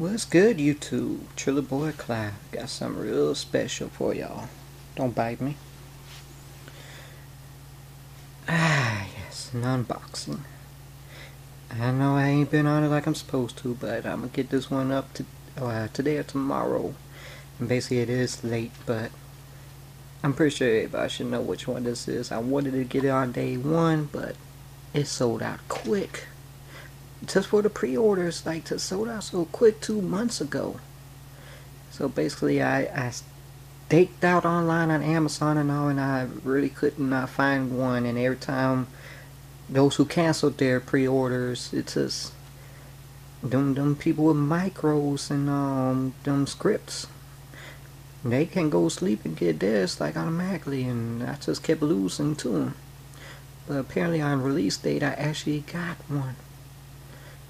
What's good, YouTube? Trilla Boy Cloud got something real special for y'all. Don't bite me. Ah, yes, an unboxing. I know I ain't been on it like I'm supposed to, but I'm gonna get this one up to uh, today or tomorrow. And basically, it is late, but I'm pretty sure everybody should know which one this is. I wanted to get it on day one, but it sold out quick just for the pre-orders like to sold out so quick two months ago. So basically I, I staked out online on Amazon and all and I really couldn't uh, find one. And every time those who canceled their pre-orders it's just them, them people with micros and um them scripts they can go sleep and get theirs like automatically. And I just kept losing to them but apparently on release date I actually got one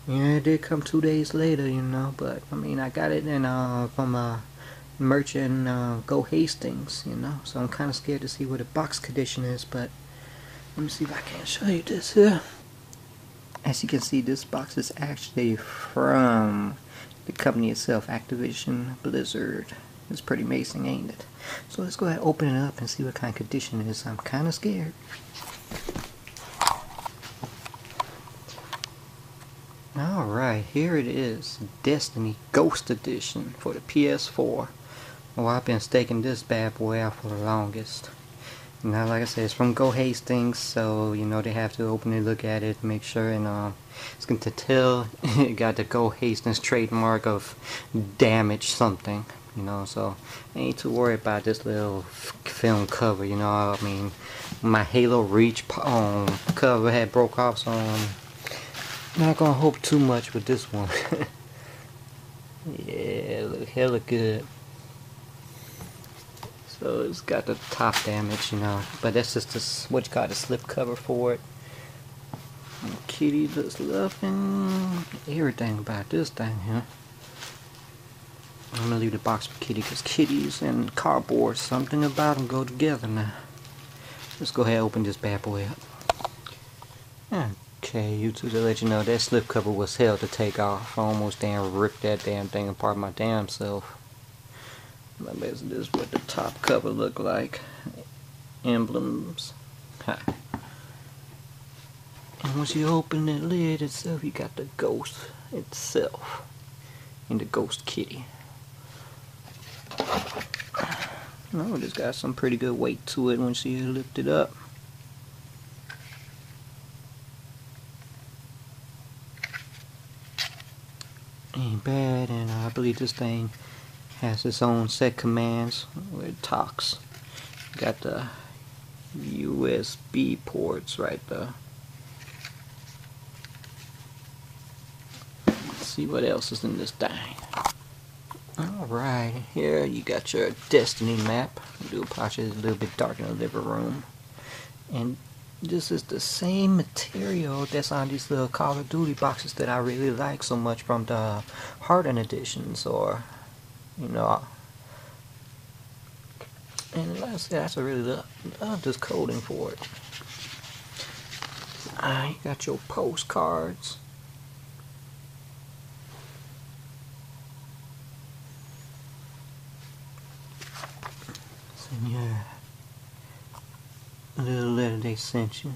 yeah, it did come two days later, you know, but I mean, I got it in uh, from a merchant uh, Go Hastings, you know, so I'm kind of scared to see what the box condition is, but let me see if I can show you this here. As you can see, this box is actually from the company itself, Activision Blizzard. It's pretty amazing, ain't it? So let's go ahead and open it up and see what kind of condition it is. I'm kind of scared. Alright, here it is. Destiny Ghost Edition for the PS4. Well, I've been staking this bad boy out for the longest. Now, like I said, it's from Go Hastings, so, you know, they have to open it, look at it, make sure, and, um, it's going to tell, it got the Go Hastings trademark of damage something, you know, so, I ain't too worried about this little film cover, you know, I mean, my Halo Reach um, cover had broke off, so, um, not gonna hope too much with this one. yeah, look hella good. So it's got the top damage, you know, but that's just this, what you got a slip cover for it. Kitty just loving everything about this thing here. I'm gonna leave the box for Kitty because kitties and cardboard, something about them go together now. Let's go ahead and open this bad boy up. Yeah. Okay, YouTube to let you know that slip cover was hell to take off. I almost damn ripped that damn thing apart my damn self. But this is what the top cover look like. Emblems. Ha. And once you open the lid itself, you got the ghost itself. And the ghost kitty. Oh, no, it's got some pretty good weight to it once you lift it up. Ain't bad and I believe this thing has its own set commands. Where it talks. Got the USB ports right there. Let's see what else is in this thing. Alright here you got your destiny map. Do apologize it's a little bit dark in the living room. And this is the same material that's on these little Call of Duty boxes that I really like so much from the Hardened editions or you know and like I said, that's a really love, this coding for it. Uh, you got your postcards. Yeah they sent you.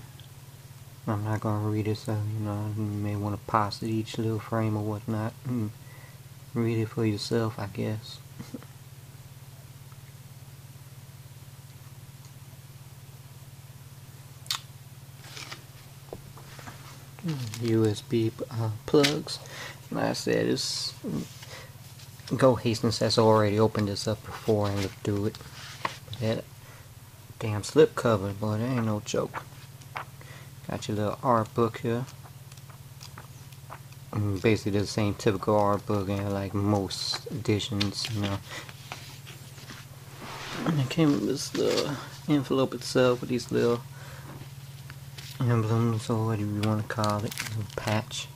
I'm not gonna read it, so you know you may want to pause it each little frame or whatnot. And read it for yourself, I guess. USB uh, plugs. Like I said, it's Go Hastings has already opened this up before and looked through it. That Damn slip cover, boy, that ain't no joke. Got your little art book here. And basically the same typical art book and like most editions, you know. And it came with this little envelope itself with these little emblems or whatever you want to call it, patch.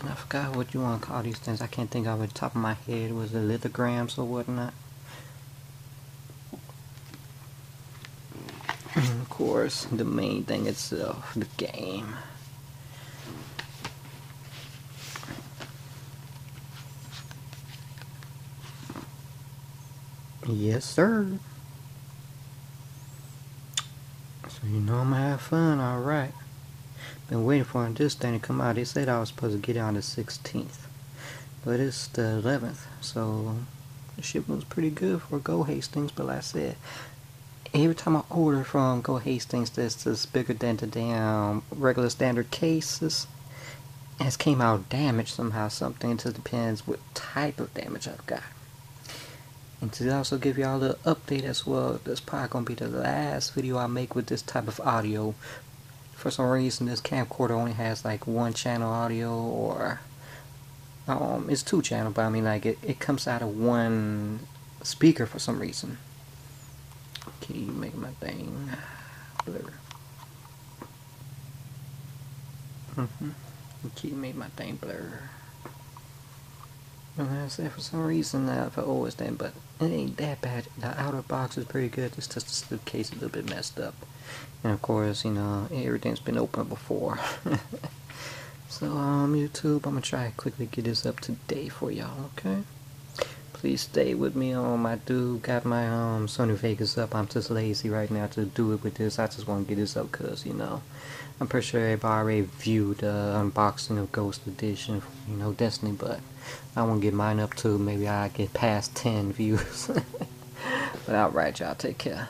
And I forgot what you want to call these things. I can't think of it the top of my head. Was it lithograms or whatnot? course the main thing itself, uh, the game. Yes, sir. So you know I'm gonna have fun, alright. Been waiting for this thing to come out. They said I was supposed to get it on the 16th. But it's the 11th, so the shipment was pretty good for Go Hastings, but like I said, every time I order from Go Hastings this is bigger than the damn regular standard cases. It's came out damaged somehow, something. It just depends what type of damage I've got. And to also give y'all the update as well, this probably gonna be the last video I make with this type of audio. For some reason, this camcorder only has like one channel audio, or um, it's two channel, but I mean like it, it comes out of one speaker for some reason. Okay, make my thing blur. Mm-hmm. Keep make my thing blur. And I said for some reason I've always done, but it ain't that bad. The outer box is pretty good. It's just the case a little bit messed up. And of course, you know, everything's been opened before. so um YouTube, I'm gonna try to quickly get this up today for y'all, okay? Please stay with me um I do got my um Sony Vegas up. I'm just lazy right now to do it with this. I just want to get this up cause you know I'm pretty sure everybody already viewed the uh, unboxing of Ghost Edition, you know, Destiny, but I want to get mine up too. Maybe I get past 10 views. but alright, y'all, take care.